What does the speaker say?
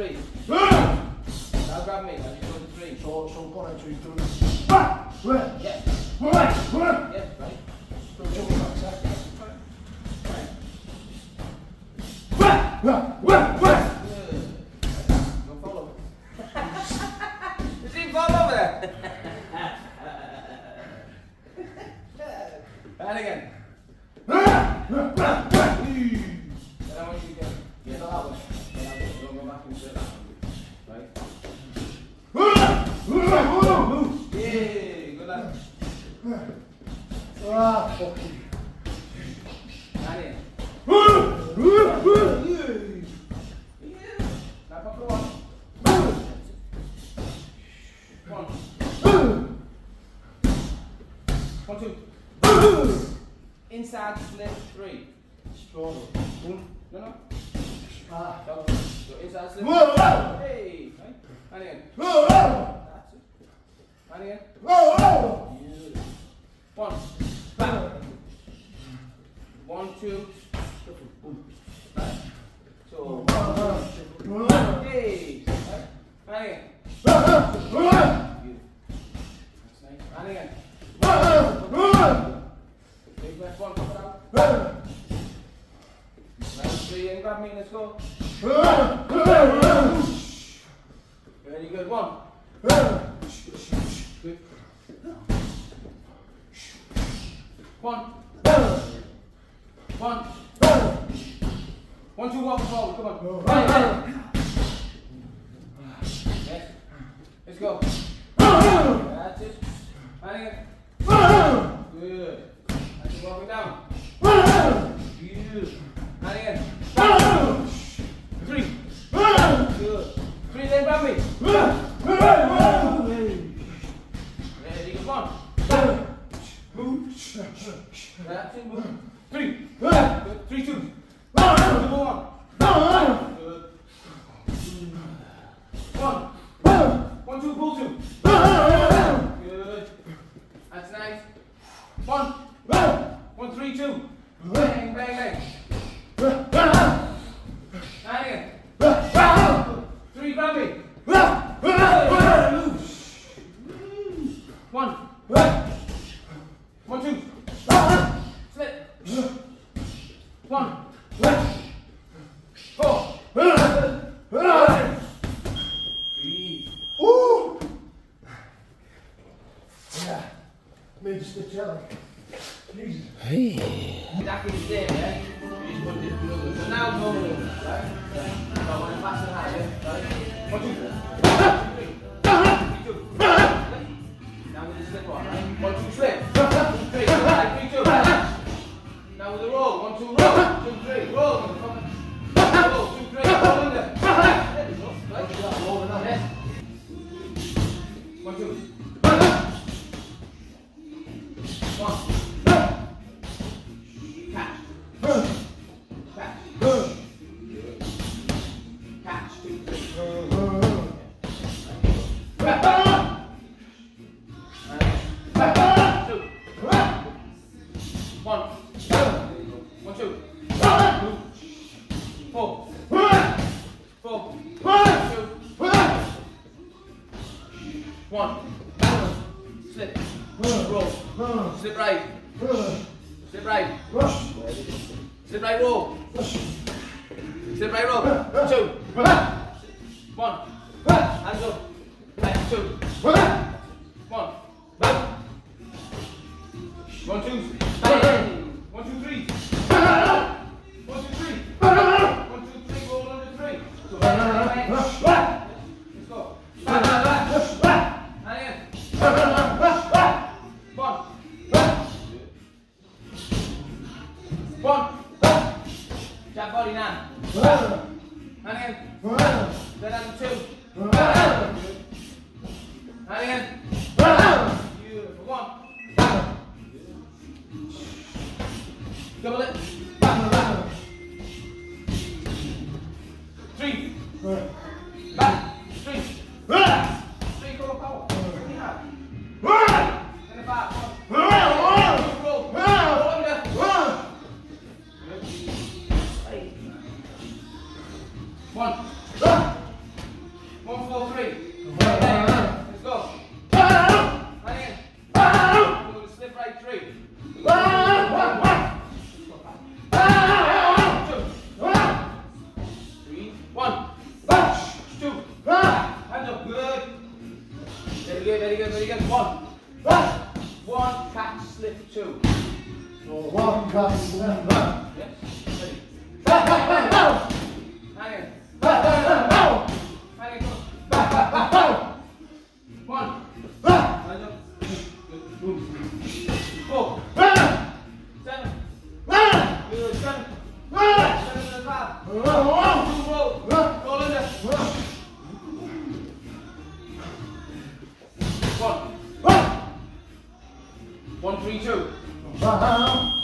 train. Now grab me as you go to the. So, so what I do is Yeah. Right. Yeah, right. And again. Inside slip three. Strong. One. No, no. Ah. Go. So inside slip. Whoa, whoa. Hey. Right. And in. Whoa, whoa. That's it. And in. Whoa, whoa. Yeah. One. Back. One, two. So. And again. Breath, one. Right, three in, grab me, let's go. Very. Good. One. One. One, two, walk come on. Right, Yes. Let's go. That's it. Again. Good. That's it, walking down. Good. And again. One. One, three, two. Bang, bang, bang. Hey. Now with the roll. One, two, roll. Two, three. Roll. Roll. Two, three. Roll in there. There we go. Rolling. One, two. One. balance, Slip. Roll. Slip right. Slip right. Slip right roll. Slip right roll. Two. One. One. Double it. One. One, four, three. Right leg. Let's go. Right in. We're going to slip right three. Three. One. Two. Hands up. Good. Very good, very good, very good. One. One catch, slip two. So one catch, slip. Yes. Ready. Three, two. Ah.